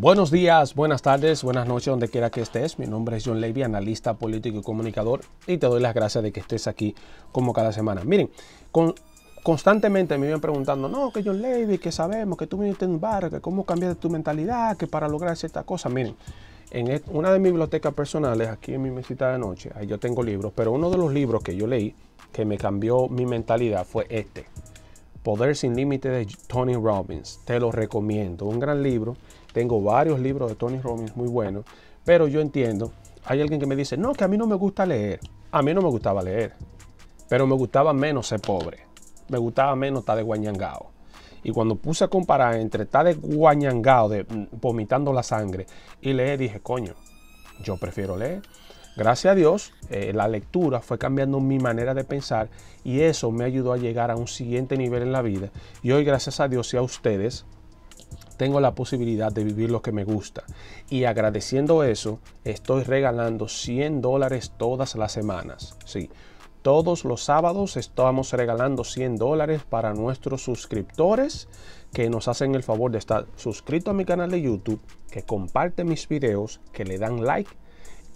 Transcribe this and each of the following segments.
Buenos días, buenas tardes, buenas noches, donde quiera que estés. Mi nombre es John Levy, analista político y comunicador, y te doy las gracias de que estés aquí como cada semana. Miren, constantemente me vienen preguntando, no, que John Levy, que sabemos que tú viniste en un bar, que cómo cambiaste tu mentalidad, que para lograr cierta cosa. Miren, en una de mis bibliotecas personales, aquí en mi mesita de noche, ahí yo tengo libros, pero uno de los libros que yo leí que me cambió mi mentalidad fue este. Poder sin límite de Tony Robbins. Te lo recomiendo. Un gran libro. Tengo varios libros de Tony Robbins muy buenos. Pero yo entiendo. Hay alguien que me dice, no, que a mí no me gusta leer. A mí no me gustaba leer. Pero me gustaba menos ser pobre. Me gustaba menos estar de guañangao. Y cuando puse a comparar entre estar de guañangao, de mm, vomitando la sangre, y leer, dije, coño, yo prefiero leer. Gracias a Dios, eh, la lectura fue cambiando mi manera de pensar y eso me ayudó a llegar a un siguiente nivel en la vida. Y hoy, gracias a Dios y a ustedes, tengo la posibilidad de vivir lo que me gusta. Y agradeciendo eso, estoy regalando 100 dólares todas las semanas. Sí, todos los sábados estamos regalando 100 dólares para nuestros suscriptores que nos hacen el favor de estar suscritos a mi canal de YouTube, que comparten mis videos, que le dan like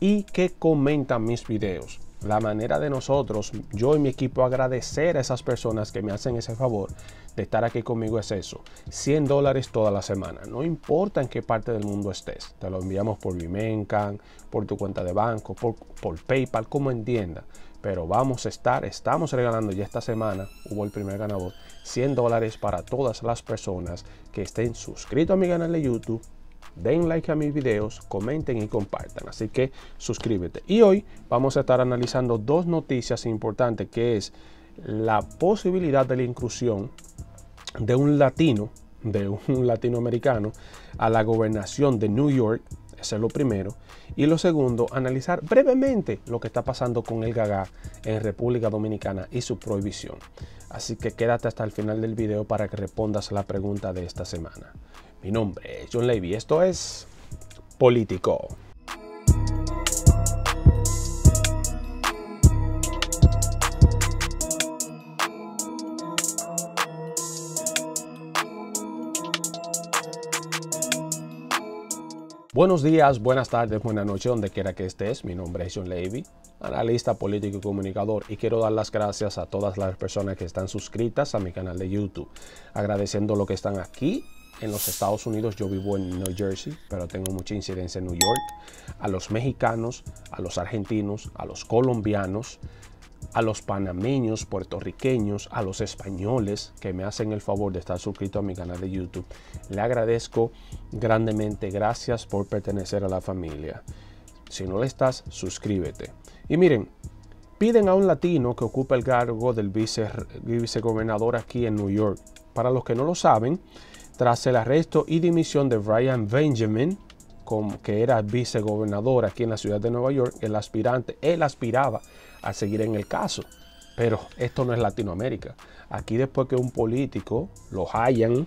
y que comentan mis videos. La manera de nosotros, yo y mi equipo, agradecer a esas personas que me hacen ese favor de estar aquí conmigo es eso. 100 dólares toda la semana. No importa en qué parte del mundo estés. Te lo enviamos por Vimencan, por tu cuenta de banco, por, PayPal, como entienda. Pero vamos a estar, estamos regalando ya esta semana, hubo el primer ganador, 100 dólares para todas las personas que estén suscritos a mi canal de YouTube den like a mis videos, comenten y compartan. Así que suscríbete. Y hoy vamos a estar analizando dos noticias importantes que es la posibilidad de la inclusión de un latino, de un latinoamericano, a la gobernación de New York. Ese es lo primero. Y lo segundo, analizar brevemente lo que está pasando con el gaga en República Dominicana y su prohibición. Así que quédate hasta el final del video para que respondas a la pregunta de esta semana. Mi nombre es John Levy, esto es Político. Buenos días, buenas tardes, buenas noches, donde quiera que estés. Mi nombre es John Levy, analista político y comunicador, y quiero dar las gracias a todas las personas que están suscritas a mi canal de YouTube, agradeciendo lo que están aquí en los Estados Unidos, yo vivo en New Jersey, pero tengo mucha incidencia en New York, a los mexicanos, a los argentinos, a los colombianos, a los panameños, puertorriqueños, a los españoles que me hacen el favor de estar suscrito a mi canal de YouTube. Le agradezco grandemente. Gracias por pertenecer a la familia. Si no le estás, suscríbete. Y miren, piden a un latino que ocupe el cargo del vice, vicegobernador aquí en New York. Para los que no lo saben, tras el arresto y dimisión de Brian Benjamin, que era vicegobernador aquí en la ciudad de Nueva York, el aspirante, él aspiraba a seguir en el caso. Pero esto no es Latinoamérica. Aquí después que un político lo hallan,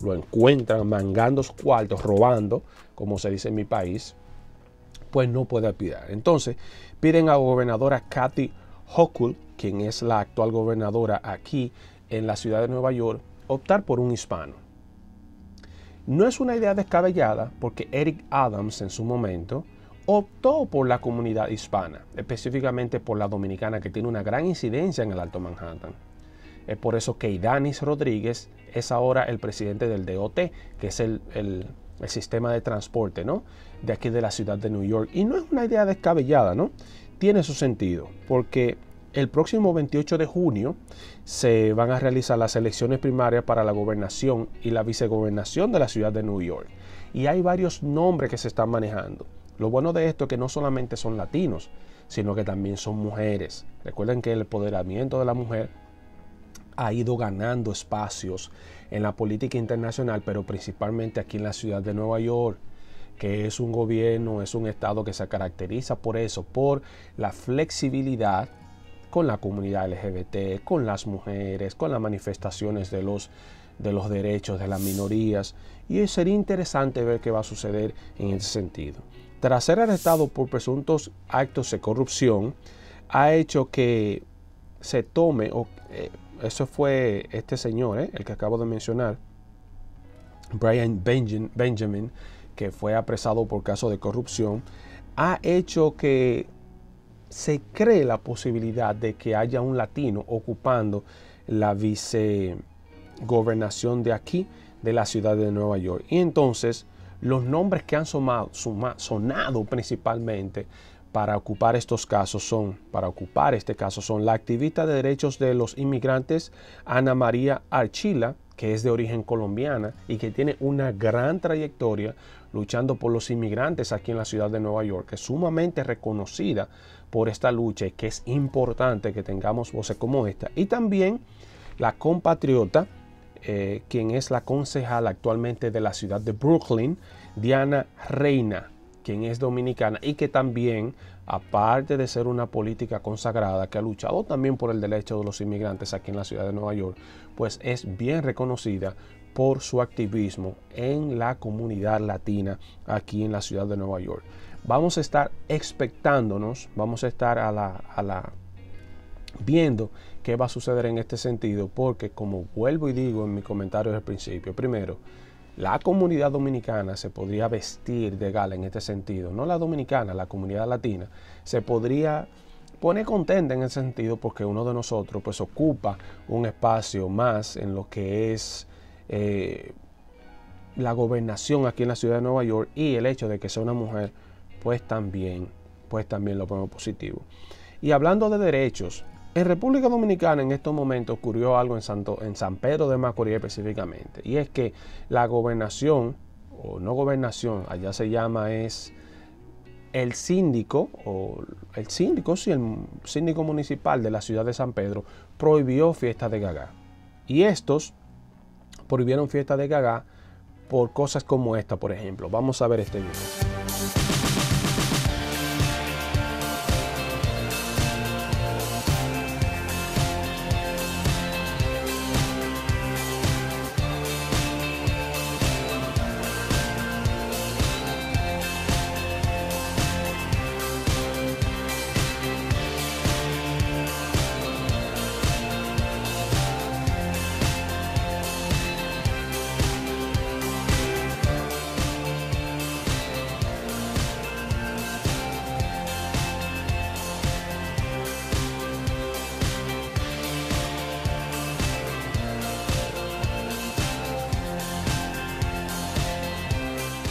lo encuentran mangando cuartos, robando, como se dice en mi país, pues no puede aspirar. Entonces piden a la gobernadora Kathy Hochul, quien es la actual gobernadora aquí en la ciudad de Nueva York, optar por un hispano. No es una idea descabellada porque Eric Adams en su momento optó por la comunidad hispana, específicamente por la dominicana que tiene una gran incidencia en el Alto Manhattan. Es por eso que Idanis Rodríguez es ahora el presidente del DOT, que es el, el, sistema de transporte ¿no? de aquí de la ciudad de New York. Y no es una idea descabellada, ¿no? Tiene su sentido, porque el próximo 28 de junio se van a realizar las elecciones primarias para la gobernación y la vicegobernación de la ciudad de New York. Y hay varios nombres que se están manejando. Lo bueno de esto es que no solamente son latinos, sino que también son mujeres. Recuerden que el empoderamiento de la mujer ha ido ganando espacios en la política internacional, pero principalmente aquí en la ciudad de Nueva York que es un gobierno, es un estado que se caracteriza por eso, por la flexibilidad con la comunidad LGBT, con las mujeres, con las manifestaciones de los, de los derechos de las minorías. Y sería interesante ver qué va a suceder en ese sentido. Tras ser arrestado por presuntos actos de corrupción, ha hecho que se tome, o, eh, eso fue este señor, eh, el que acabo de mencionar, Brian Benjamin, que fue apresado por caso de corrupción, ha hecho que se cree la posibilidad de que haya un latino ocupando la vicegobernación de aquí, de la ciudad de Nueva York. Y entonces los nombres que han sonado principalmente para ocupar estos casos son, para ocupar este caso son la activista de derechos de los inmigrantes Ana María Archila, que es de origen colombiana y que tiene una gran trayectoria luchando por los inmigrantes aquí en la ciudad de Nueva York, que es sumamente reconocida por esta lucha y que es importante que tengamos voces como esta. Y también la compatriota, eh, quien es la concejal actualmente de la ciudad de Brooklyn, Diana Reina, quien es dominicana y que también, aparte de ser una política consagrada, que ha luchado también por el derecho de los inmigrantes aquí en la ciudad de Nueva York, pues es bien reconocida por su activismo en la comunidad latina aquí en la ciudad de Nueva York. Vamos a estar expectándonos, vamos a estar a la, a la viendo qué va a suceder en este sentido, porque como vuelvo y digo en mi comentario al principio, primero, la comunidad dominicana se podría vestir de gala en este sentido, no la dominicana, la comunidad latina, se podría poner contenta en ese sentido porque uno de nosotros pues ocupa un espacio más en lo que es eh, la gobernación aquí en la ciudad de Nueva York y el hecho de que sea una mujer pues también pues también lo ponemos positivo. Y hablando de derechos, en República Dominicana en estos momentos ocurrió algo en, Santo, en San Pedro de Macorís específicamente, y es que la gobernación, o no gobernación, allá se llama es el síndico, o el síndico, sí, el síndico municipal de la ciudad de San Pedro, prohibió fiestas de gagá. Y estos prohibieron fiestas de gagá por cosas como esta, por ejemplo. Vamos a ver este video.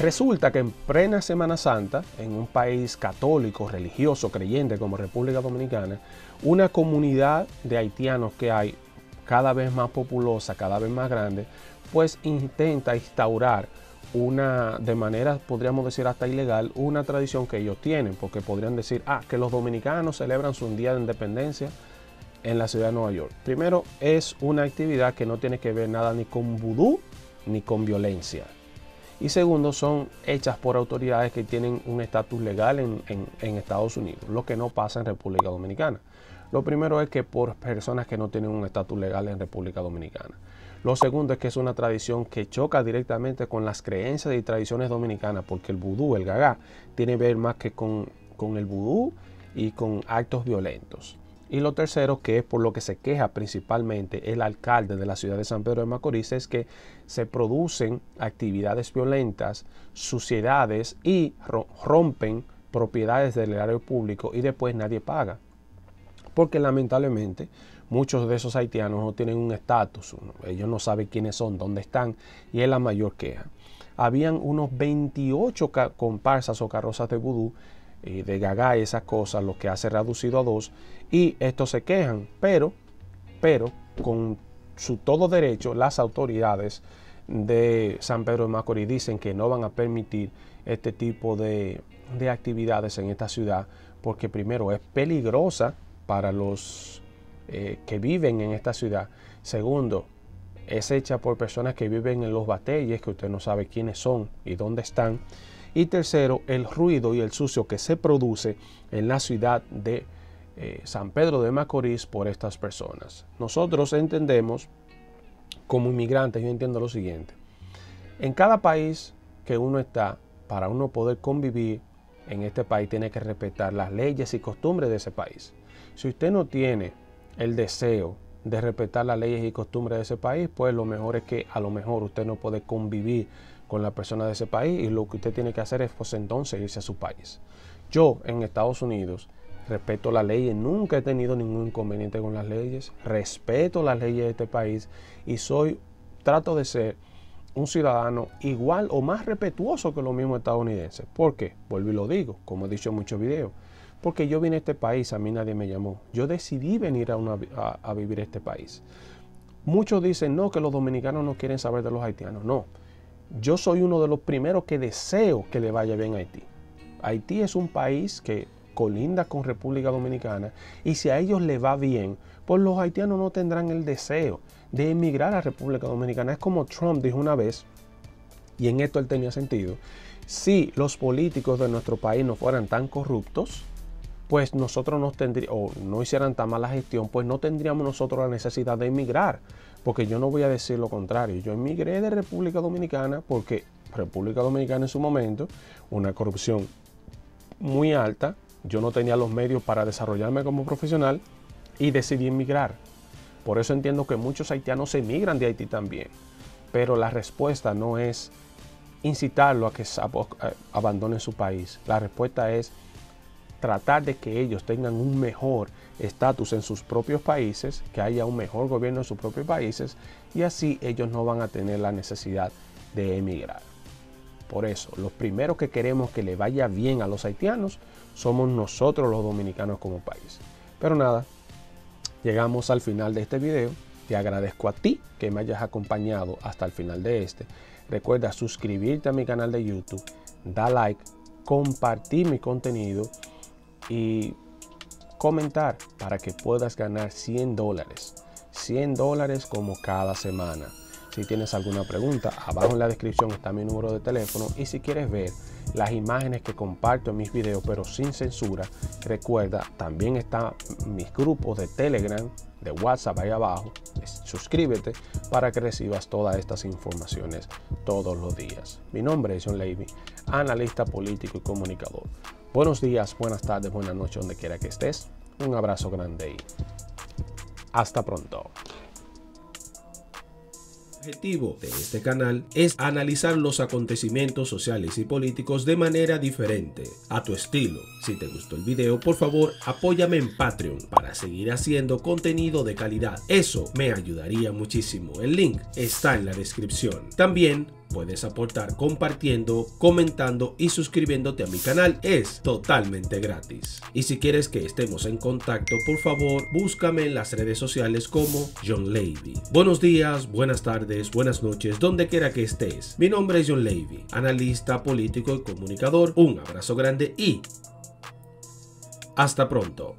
Resulta que en plena Semana Santa, en un país católico, religioso, creyente como República Dominicana, una comunidad de haitianos que hay cada vez más populosa, cada vez más grande, pues intenta instaurar una, de manera, podríamos decir hasta ilegal, una tradición que ellos tienen, porque podrían decir, ah, que los dominicanos celebran su día de independencia en la ciudad de Nueva York. Primero, es una actividad que no tiene que ver nada ni con vudú ni con violencia y segundo son hechas por autoridades que tienen un estatus legal en, Estados Unidos, lo que no pasa en República Dominicana. Lo primero es que por personas que no tienen un estatus legal en República Dominicana. Lo segundo es que es una tradición que choca directamente con las creencias y tradiciones dominicanas, porque el vudú, el gagá, tiene que ver más que con, con el vudú y con actos violentos. Y lo tercero, que es por lo que se queja principalmente el alcalde de la ciudad de San Pedro de Macorís, es que se producen actividades violentas, suciedades y rompen propiedades del erario público y después nadie paga. Porque lamentablemente muchos de esos haitianos no tienen un estatus, ellos no saben quiénes son, dónde están y es la mayor queja. Habían unos 28 comparsas o carrozas de vudú y de gaga esas cosas, lo que hace reducido a dos, y estos se quejan, pero, pero con su todo derecho, las autoridades de San Pedro de Macorís dicen que no van a permitir este tipo de, de actividades en esta ciudad, porque primero es peligrosa para los eh, que viven en esta ciudad, segundo, es hecha por personas que viven en los batalles, que usted no sabe quiénes son y dónde están. Y tercero, el ruido y el sucio que se produce en la ciudad de eh, San Pedro de Macorís por estas personas. Nosotros entendemos, como inmigrantes, yo entiendo lo siguiente. En cada país que uno está, para uno poder convivir en este país, tiene que respetar las leyes y costumbres de ese país. Si usted no tiene el deseo de respetar las leyes y costumbres de ese país, pues lo mejor es que a lo mejor usted no puede convivir con la persona de ese país y lo que usted tiene que hacer es pues entonces irse a su país. Yo en Estados Unidos respeto las leyes, nunca he tenido ningún inconveniente con las leyes, respeto las leyes de este país y soy, trato de ser un ciudadano igual o más respetuoso que los mismos estadounidenses. ¿Por qué? Vuelvo y lo digo, como he dicho en muchos videos. Porque yo vine a este país, a mí nadie me llamó. Yo decidí venir a, a, vivir a este país. Muchos dicen, no, que los dominicanos no quieren saber de los haitianos. No, yo soy uno de los primeros que deseo que le vaya bien a Haití. Haití es un país que colinda con República Dominicana y si a ellos le va bien, pues los haitianos no tendrán el deseo de emigrar a República Dominicana. Es como Trump dijo una vez, y en esto él tenía sentido, si los políticos de nuestro país no fueran tan corruptos, pues nosotros no tendríamos, o no hicieran tan mala gestión, pues no tendríamos nosotros la necesidad de emigrar. Porque yo no voy a decir lo contrario. Yo emigré de República Dominicana porque República Dominicana en su momento, una corrupción muy alta, yo no tenía los medios para desarrollarme como profesional y decidí emigrar. Por eso entiendo que muchos haitianos emigran de Haití también. Pero la respuesta no es incitarlo a que abandonen su país. La respuesta es tratar de que ellos tengan un mejor estatus en sus propios países, que haya un mejor gobierno en sus propios países y así ellos no van a tener la necesidad de emigrar. Por eso, los primeros que queremos que le vaya bien a los haitianos somos nosotros los dominicanos como país. Pero nada, llegamos al final de este video. Te agradezco a ti que me hayas acompañado hasta el final de este. Recuerda suscribirte a mi canal de YouTube, da like, compartir mi contenido y comentar para que puedas ganar 100 dólares. 100 dólares como cada semana. Si tienes alguna pregunta, abajo en la descripción está mi número de teléfono y si quieres ver las imágenes que comparto en mis videos pero sin censura, recuerda, también están mis grupos de Telegram, de WhatsApp ahí abajo. Suscríbete para que recibas todas estas informaciones todos los días. Mi nombre es John Levy, analista político y comunicador. Buenos días, buenas tardes, buenas noches, donde quiera que estés. Un abrazo grande y hasta pronto objetivo de este canal es analizar los acontecimientos sociales y políticos de manera diferente, a tu estilo. Si te gustó el video, por favor, apóyame en Patreon para seguir haciendo contenido de calidad. Eso me ayudaría muchísimo. El link está en la descripción. También Puedes aportar compartiendo, comentando y suscribiéndote a mi canal. Es totalmente gratis. Y si quieres que estemos en contacto, por favor, búscame en las redes sociales como John Levy. Buenos días, buenas tardes, buenas noches, donde quiera que estés. Mi nombre es John Levy, analista político y comunicador. Un abrazo grande y hasta pronto.